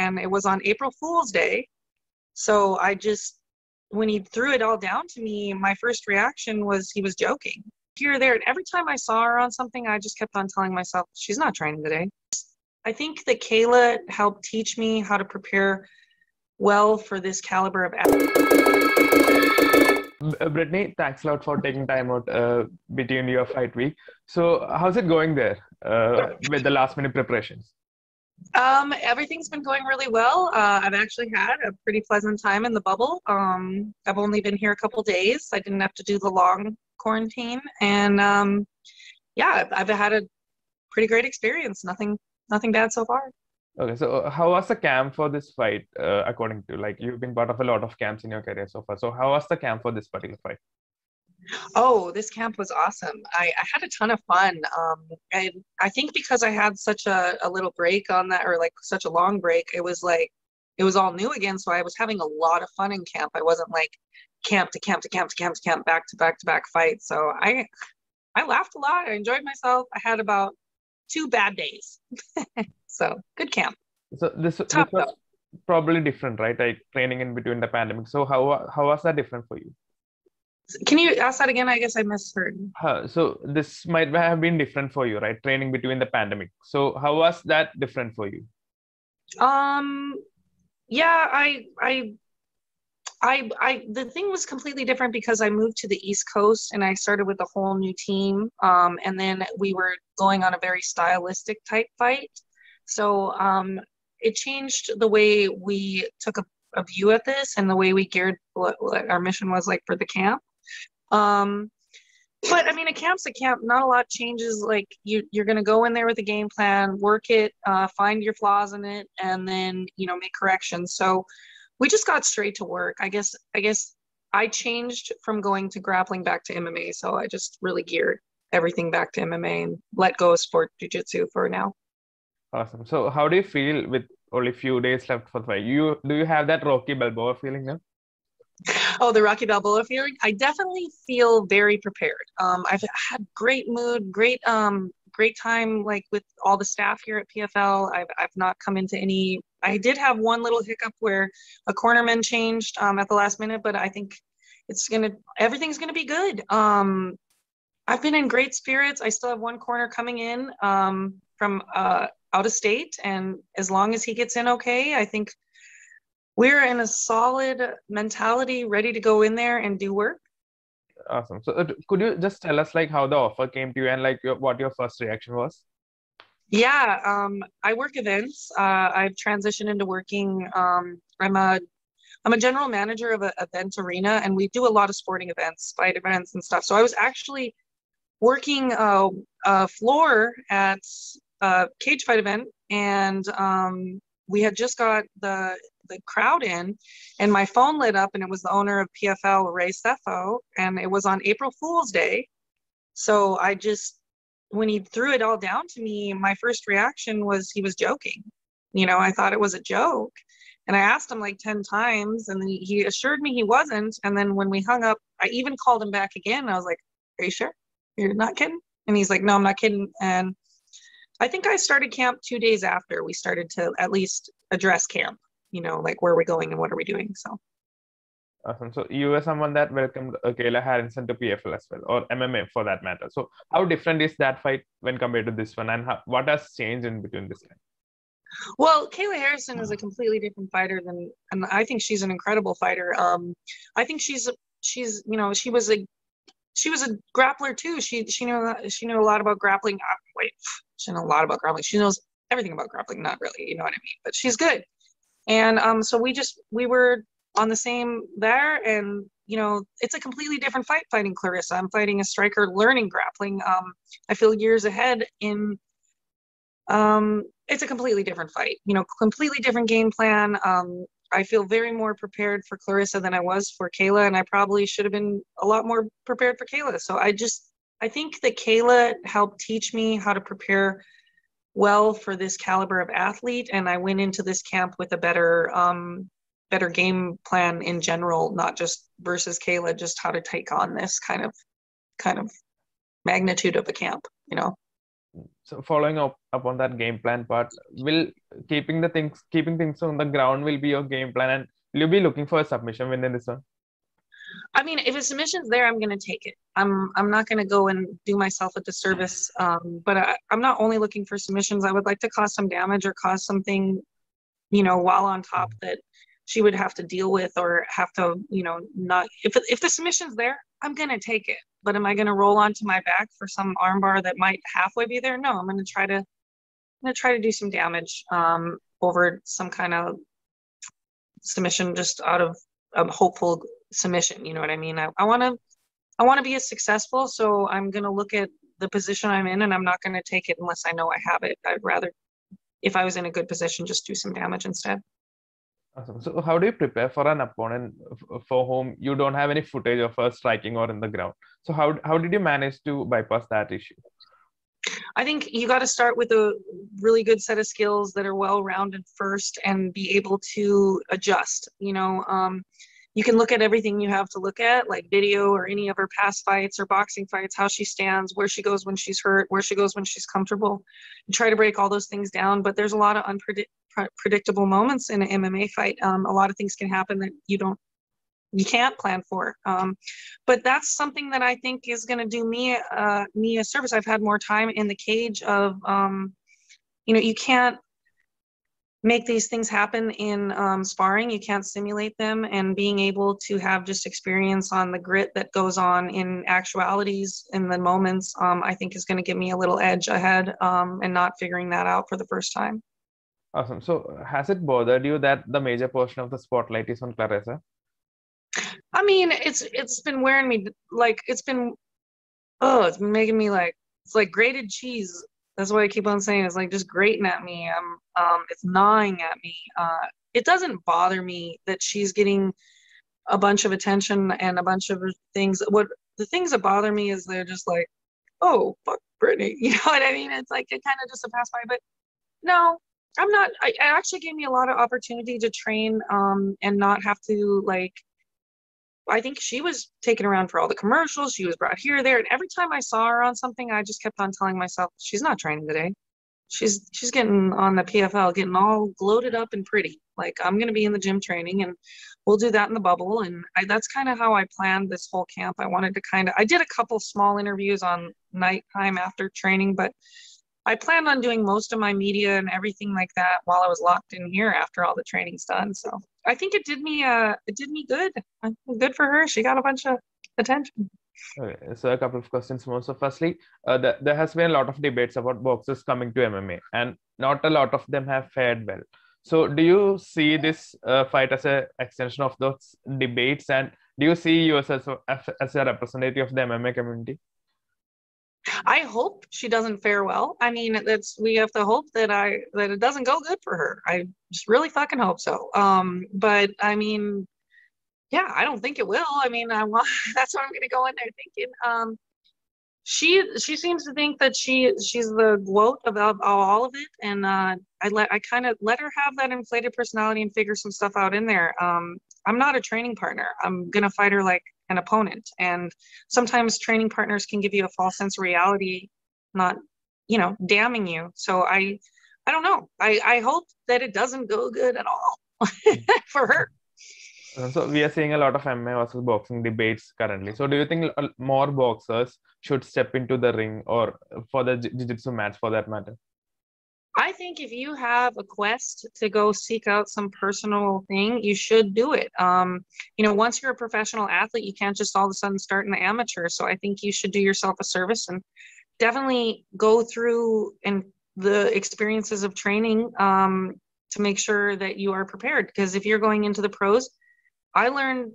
and it was on April Fool's Day. So I just, when he threw it all down to me, my first reaction was he was joking. Here, there, and every time I saw her on something, I just kept on telling myself, she's not training today. I think that Kayla helped teach me how to prepare well for this caliber of. Uh, Brittney, thanks a lot for taking time out uh, between your fight week. So, how's it going there uh, with the last minute preparations? Um, everything's been going really well. Uh, I've actually had a pretty pleasant time in the bubble. Um, I've only been here a couple days. I didn't have to do the long quarantine, and um, yeah, I've, I've had a pretty great experience. Nothing, nothing bad so far. Okay, so uh, how was the camp for this fight, uh, according to like you've been part of a lot of camps in your career so far. So how was the camp for this particular fight? Oh, this camp was awesome. I, I had a ton of fun. Um, and I think because I had such a, a little break on that, or like such a long break, it was like it was all new again. So I was having a lot of fun in camp. I wasn't like camp to camp to camp to camp to camp, back to back to back fights. So I I laughed a lot. I enjoyed myself. I had about two bad days. so good camp. So this, this was probably different, right? Like training in between the pandemic. So how how was that different for you? Can you ask that again? I guess I misheard. Uh, so this might have been different for you, right? Training between the pandemic. So how was that different for you? Um, yeah, I, I, I, I, the thing was completely different because I moved to the East Coast and I started with a whole new team. Um, and then we were going on a very stylistic type fight. So um, it changed the way we took a, a view at this and the way we geared what, what our mission was like for the camp. Um, but I mean, a camp's a camp. Not a lot changes. Like you, you're going to go in there with a game plan, work it, uh, find your flaws in it, and then you know make corrections. So we just got straight to work. I guess. I guess I changed from going to grappling back to MMA. So I just really geared everything back to MMA and let go of sport jujitsu for now. Awesome. So how do you feel with only few days left for the fight? You do you have that Rocky Balboa feeling now? Oh, the Rocky Balboa feeling. I definitely feel very prepared. Um, I've had great mood, great um, great time like with all the staff here at PFL. I've I've not come into any. I did have one little hiccup where a cornerman changed um, at the last minute, but I think it's gonna everything's gonna be good. Um, I've been in great spirits. I still have one corner coming in um, from uh, out of state, and as long as he gets in okay, I think we're in a solid mentality, ready to go in there and do work. Awesome. So, uh, could you just tell us like how the offer came to you and like your, what your first reaction was? Yeah, um, I work events. Uh, I've transitioned into working. Um, I'm a I'm a general manager of an event arena, and we do a lot of sporting events, fight events, and stuff. So I was actually working uh, a floor at a cage fight event, and um, we had just got the the crowd in and my phone lit up and it was the owner of PFL, Ray Sefo, and it was on April Fool's Day. So I just, when he threw it all down to me, my first reaction was he was joking. You know, I thought it was a joke. And I asked him like 10 times and he assured me he wasn't. And then when we hung up, I even called him back again. I was like, Are you sure? You're not kidding? And he's like, No, I'm not kidding. And I think I started camp two days after we started to at least address camp you know, like where are we going and what are we doing? So. Awesome. So you were someone that welcomed uh, Kayla Harrison to PFL as well, or MMA for that matter. So how different is that fight when compared to this one, and how, what has changed in between this time? Well, Kayla Harrison is a completely different fighter than, and I think she's an incredible fighter. Um, I think she's she's you know she was a she was a grappler too. She she knew she knew a lot about grappling. Wait, she knows a lot about grappling. She knows everything about grappling. Not really, you know what I mean. But she's good and um, so we just we were on the same there and you know it's a completely different fight fighting Claressa. i'm fighting a striker learning grappling um, i feel years ahead in um, it's a completely different fight you know completely different game plan um, i feel very more prepared for Claressa than i was for kayla and i probably should have been a lot more prepared for kayla so i just i think that kayla helped teach me how to prepare well for this caliber of athlete and i went into this camp with a better um, better game plan in general not just versus kayla just how to take on this kind of kind of magnitude of a camp you know? So following up upon that game plan part will keeping the things keeping things on the ground will be your game plan and will you be looking for a submission win in this one I mean, if a submission's there, I'm gonna take it. I'm I'm not gonna go and do myself a disservice. Um, but I, I'm not only looking for submissions. I would like to cause some damage or cause something, you know, while on top that she would have to deal with or have to, you know, not if if the submission's there, I'm gonna take it. But am I gonna roll onto my back for some armbar that might halfway be there? No, I'm gonna try to I'm gonna try to do some damage um, over some kind of submission just out of a hopeful submission. You know what I mean? I, I want to I want to be as successful, so I'm gonna look at the position I'm in, and I'm not gonna take it unless I know I have it. I'd rather, if I was in a good position, just do some damage instead. Awesome. So, how do you prepare for an opponent for whom you don't have any footage of her striking or in the ground? So, how how did you manage to bypass that issue? I think you got to start with a really good set of skills that are well rounded first, and be able to adjust. You know, um, you can look at everything you have to look at, like video or any of her past fights or boxing fights, how she stands, where she goes when she's hurt, where she goes when she's comfortable. Try to break all those things down, but there's a lot of unpredictable moments in an MMA fight. Um, a lot of things can happen that you don't you can't plan for. Um, but that's something that I think is going to do me uh, me a service. I've had more time in the cage of, um, you know, you can't make these things happen in um, sparring. You can't simulate them, and being able to have just experience on the grit that goes on in actualities in the moments, um, I think is going to give me a little edge ahead, um, and not figuring that out for the first time. Awesome. So, has it bothered you that the major portion of the spotlight is on Claressa? I mean, it's it's been wearing me like it's been, oh, it's been making me like it's like grated cheese that's what I keep on saying. It's like just grating at me. Um, um, it's gnawing at me. Uh, it doesn't bother me that she's getting a bunch of attention and a bunch of things. What the things that bother me is they're just like, oh, fuck Brittney. You know what I mean? It's like it kind of just a pass by. But no, I'm not. I, it actually gave me a lot of opportunity to train um, and not have to like I think she was taken around for all the commercials. She was brought here, there, and every time I saw her on something, I just kept on telling myself, she's not training today. She's she's getting on the PFL, getting all gloated up and pretty. Like I'm gonna be in the gym training, and we'll do that in the bubble. And I, that's kind of how I planned this whole camp. I wanted to kind of I did a couple small interviews on nighttime after training, but I planned on doing most of my media and everything like that while I was locked in here after all the training's done. So I think it did me uh it did me good. Good for her. She got a bunch of attention. Okay, so a couple of questions more. So, firstly, uh, the, there has been a lot of debates about boxers coming to MMA, and not a lot of them have fared well. So, do you see this uh, fight as an extension of those debates, and do you see yourself as, as a representative of the MMA community? I hope she doesn't fare well. I mean, that's we have to hope that I that it doesn't go good for her. I just really fucking hope so. Um, but I mean, yeah, I don't think it will. I mean, I want that's what I'm gonna go in there thinking. Um, she she seems to think that she she's the quote of, of all of it, and uh, I let I kind of let her have that inflated personality and figure some stuff out in there. Um, I'm not a training partner. I'm gonna fight her like an opponent. And sometimes training partners can give you a false sense of reality, not, you know, damning you. So I, I don't know. I, I hope that it doesn't go good at all for her. Uh, so we are seeing a lot of MMA versus boxing debates currently. So do you think more boxers should step into the ring or for the jiu-jitsu match for that matter? I think if you have a quest to go seek out some personal thing, you should do it. Um, you know, once you're a professional athlete, you can't just all of a sudden start in the amateur. So I think you should do yourself a service and definitely go through and the experiences of training um, to make sure that you are prepared. Because if you're going into the pros, I learned,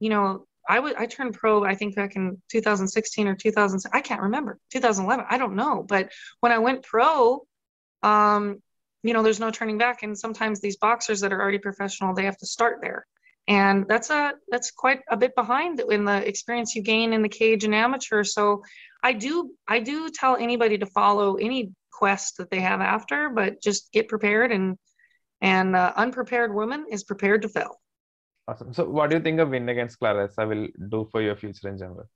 you know, I would I turned pro I think back in 2016 or 2000 I can't remember 2011 I don't know but when I went pro um, you know, there's no turning back. And sometimes these boxers that are already professional, they have to start there. And that's a that's quite a bit behind in the experience you gain in the cage and amateur. So I do I do tell anybody to follow any quest that they have after, but just get prepared and and uh, unprepared woman is prepared to fail. Awesome. So what do you think of win against Claressa will do for your future in general?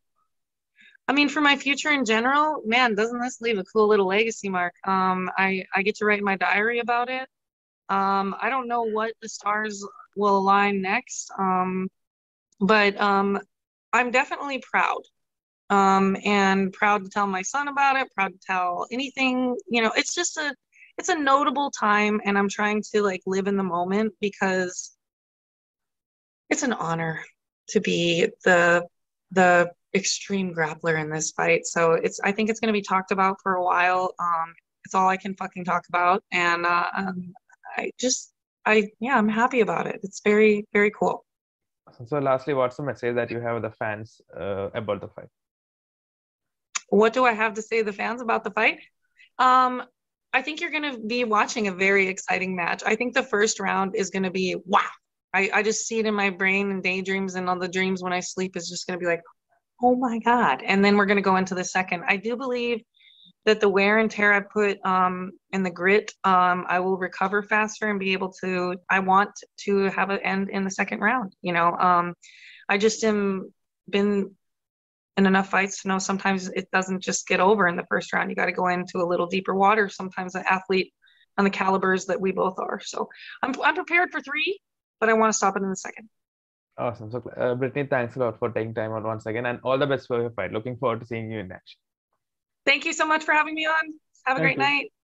I mean, for my future in general, man, doesn't this leave a cool little legacy mark? Um, I I get to write my diary about it. Um, I don't know what the stars will align next, um, but um, I'm definitely proud. Um, and proud to tell my son about it. Proud to tell anything. You know, it's just a it's a notable time, and I'm trying to like live in the moment because it's an honor to be the the extreme grappler in this fight. So it's I think it's going to be talked about for a while. Um, it's all I can fucking talk about, and uh, um, I just I yeah I'm happy about it. It's very very cool. So lastly, what's the message that you have the fans uh, about the fight? What do I have to say to the fans about the fight? Um, I think you're going to be watching a very exciting match. I think the first round is going to be wow. I, I just see it in my brain and daydreams and all the dreams when I sleep is just going to be like, oh my God. And then we're going to go into the second. I do believe that the wear and tear I put um, in the grit, um, I will recover faster and be able to. I want to have an end in the second round. You know, um, I just am been in enough fights to know sometimes it doesn't just get over in the first round. You got to go into a little deeper water. Sometimes an athlete on the calibers that we both are. So I'm I'm prepared for three, but I want to stop it in the second. Awesome. So, uh, Brittney, thanks a lot for taking time out once again, and all the best for your fight. Looking forward to seeing you in action. Thank you so much for having me on. Have a Thank great you. night.